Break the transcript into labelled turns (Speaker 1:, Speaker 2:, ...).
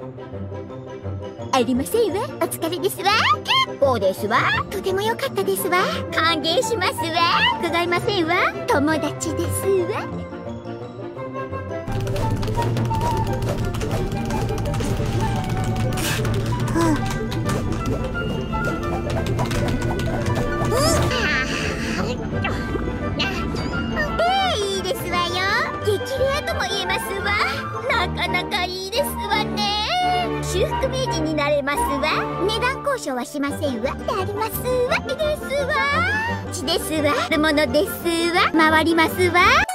Speaker 1: ありませんわ。お疲れですわ。結構ですわ。とても良かったですわ。歓迎しますわ。伺いませんわ。友達ですわ。いいですわよ。激レアとも言えますわ。なかなかいい。修復名人になれますわ。値段交渉はしませんわ。でありますわ。ですわ。血ですわ。るものですわ。回りますわ。